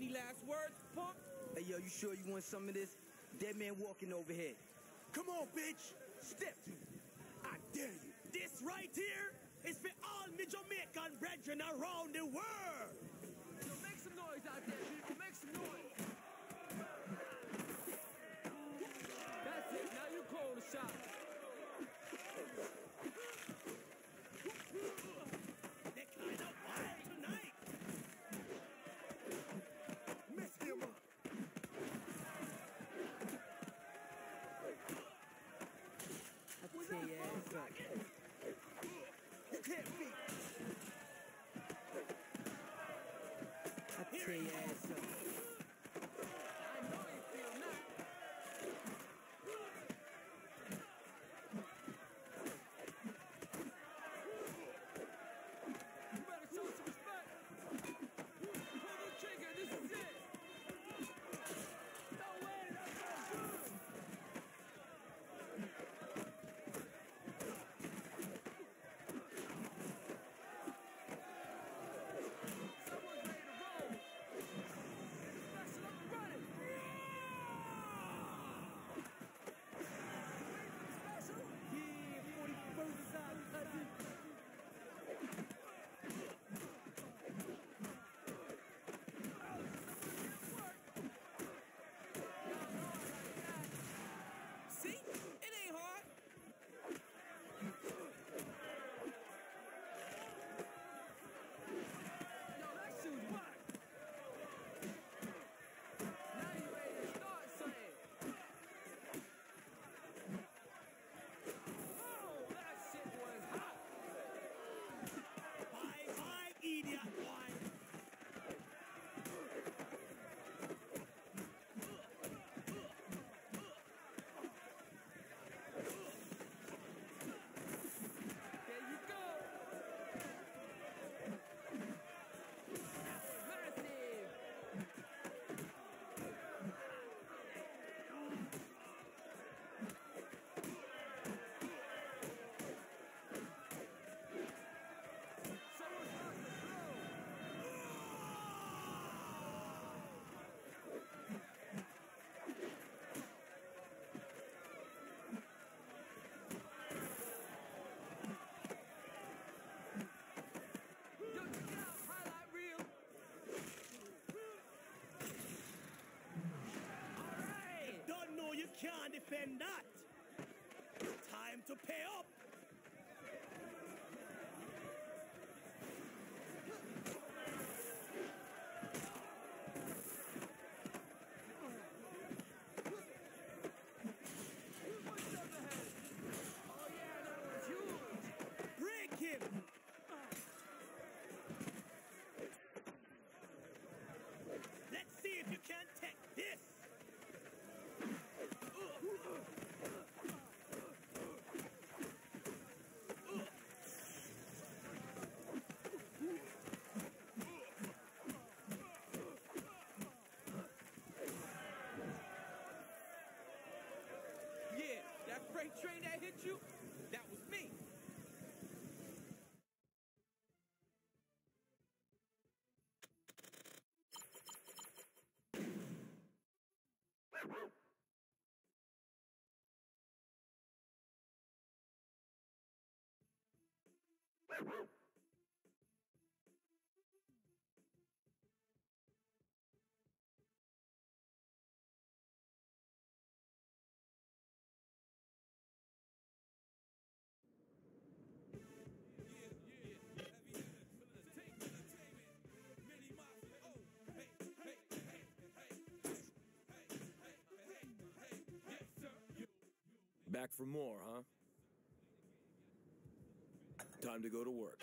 Any last words, punk? Hey, yo, you sure you want some of this? Dead man walking overhead. Come on, bitch. Step to me. I dare you. This right here is for all me Jamaican brethren around the world. Yo, make some noise out there, I that. Time to pay up. Freight train that hit you, that was me. Back for more, huh? Time to go to work.